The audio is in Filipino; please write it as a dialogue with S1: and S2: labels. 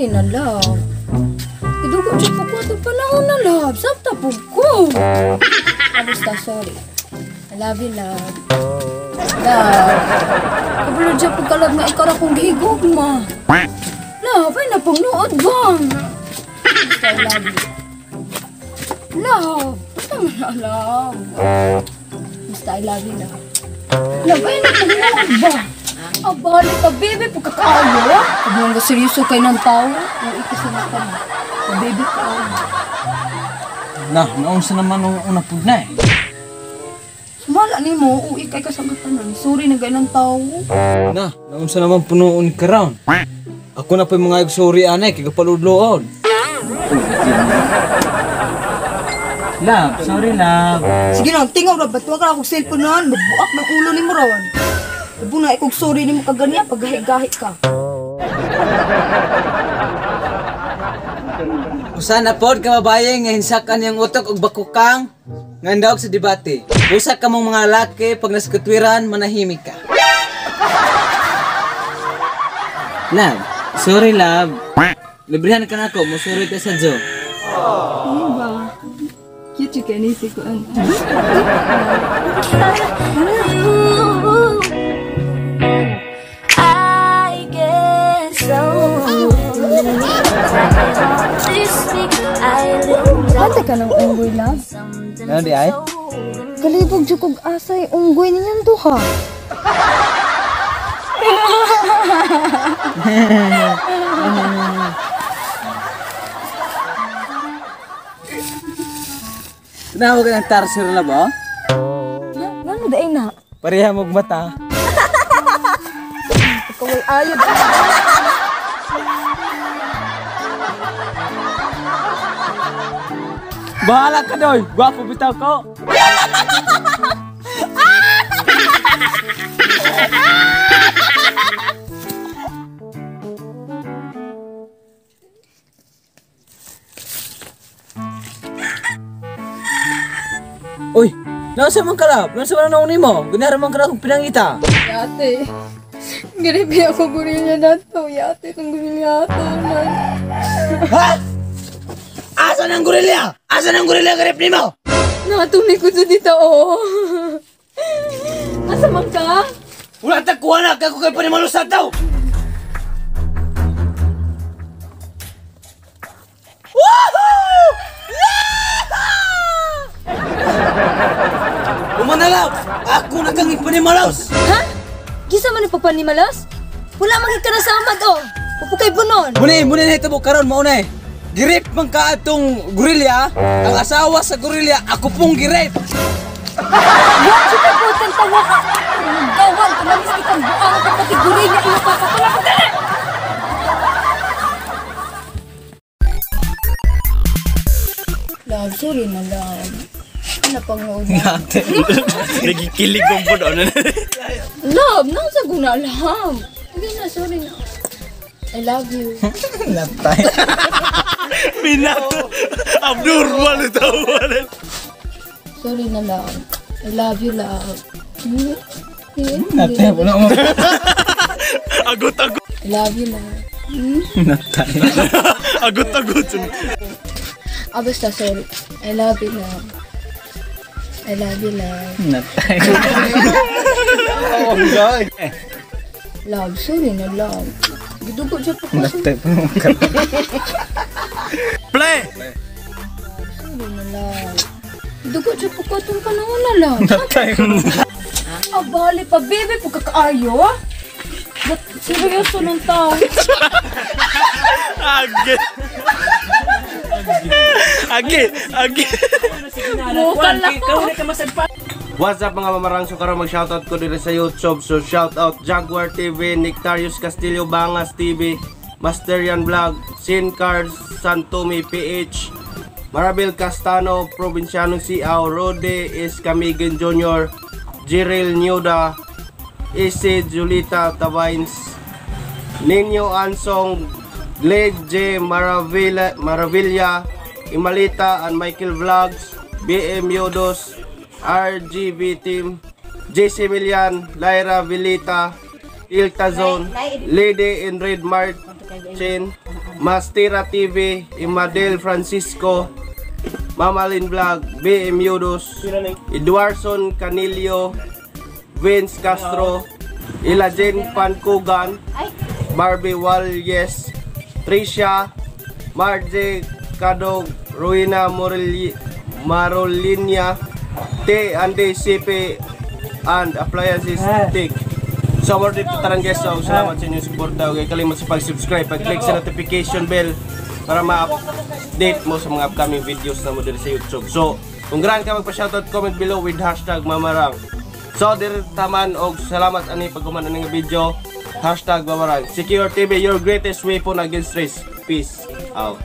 S1: Sorry na, love. Idugo siya po ko itong panahon na, love. Sabta po ko. Kamusta, sorry. I love you, love. Love. Kabulod siya po kalab nga ikara kong gihigog, ma. Love, ay napangnood ba? Kamusta, I love you. Love. Basta mo na, love. Basta, I love you, love. Love, ay napangnood ba? Abali ka, baby, pagkakaayo. Abang ka seryoso kay ng tao. Ang ikasama ka na. O, baby ka.
S2: Na, naunsa naman ang una pud na eh.
S1: Sumala ni mo, uwi kay kasangkatanan. Sorry na ganang tao.
S2: Na, naunsa naman punuon ka raon. Ako na pa yung mga sorry anay, kay kapaludloon. Love, sorry love.
S3: Sige na, tingaw ra ba't ka akong cellphone noon? Mabuak ng ulo ni mo ron. Abo na ikog sorry ni mo kaganya pag gahi-gahi ka.
S2: Usana pod ka babaye nga hinsakan yung utok ug bakukang nga ndawag sa debate. Usa ka mong mga lalaki pag nasa katwiran manahimik ka. Love, sorry love. Librihan ka na ako, musuri ka sa Joe.
S1: Ano ba? Cute kanisi ko. Ano? Ate ka ng unggoy, love?
S2: Ano di ay?
S1: Kalibog dyan kong asay unggoy niyan to, ha?
S2: Tinawag ka ng tarsir na ba?
S1: Ano da na?
S2: Pareha mong mata.
S1: Kawal ayod.
S2: Bahala ka doy, gwapo bitaw ko. Uy, nasa man kalap? Nasa man nauni mo? Ganara man kalap kung pinangita.
S1: Yate. Garibi ako guri niya na to. Yate, itong guri niya to.
S2: Ha? Asa ng gorilya? Asa ng gorilya garip ni mo?
S1: Nakatumi ko sa dito, oh. Asa man ka?
S2: Wala takuha na, kako kay panimalusad daw! Woohoo! Umanalaw! Ako na kang ipanimalos!
S1: Ha? Gisa man ang papanimalas? Wala maging ka na sa amad, oh. Upukay bunon.
S2: Muni, muni na ito mo karon mo na eh. Girip man ka atong gorilya, ang asawa sa gorilya, ako pong girip.
S1: Buwan siya ka po, tawa ka. Gawang, kumalis kitang buang ka pati guri niya. Ino pa, patula ko dali! Love, sorry na love. Ano pang nood na?
S4: Nagikilig kong po doon.
S1: Love, nasa guna love. Hindi na, sorry na. I love you.
S2: Natay.
S4: Minato. Abnormal ito.
S1: Sorry na love. I love you, love. Hmm? Hmm?
S2: Natay, wala mo.
S4: Agot-agot.
S1: I love you, love.
S2: Natay.
S4: Agot-agot.
S1: Ah, basta, sorry. I love you, love. I love you, love.
S2: Natay. Oh, God.
S1: Love, sorry na, love. Gidugo siya pa ko.
S2: Natay pa
S4: Play!
S1: Sorry na, love. Gidugo siya pa ko itong panahon na, love.
S2: Natay.
S1: Ah, bali pa, baby, pagkakaayo, ah. Ba't seryoso ng tao?
S4: Agi. Agi. Agi.
S1: Mukal ako.
S5: What's up mga mamarangso karon mag-shoutout ko dito sa YouTube. So shoutout Jaguar TV, Nictarius Castillo Bangas TV, Masterian Vlog, Sin Cars, Santumi PH, Marabel Castano, Provinciano Siao, Rode Escamigan Jr., Jiril Nyuda, Isi Julita Tabines, Ninyo Ansong, Glade J. Maravilla, Maravilla, Imalita and Michael Vlogs, BM Yodos, RGB Team, JC Milian, Lyra Vilita, Ilta Zone, Lady in Red Martin, Mastera TV, Imadel Francisco, Mamalin Vlog, BM Yudus, Eduarson Canilio, Vince Castro, Ilajen Pankugan, Barbie Walyes, Trisha, Marje Kadog, Ruina Morili, Marolinia, T. Andy CP, and Appliances Tick. So, more dito tarang salamat sa inyong suporta. Huwag kalimut sa pag-subscribe. Pag-click sa notification bell para ma-update mo sa mga upcoming videos na mo dito sa YouTube. So, kung graan ka magpa-shoutout, comment below with hashtag mamarang. So, dir taman og salamat ani pagkuman ng video. Hashtag mamarang. Secure TV, your greatest weapon against stress. Peace out.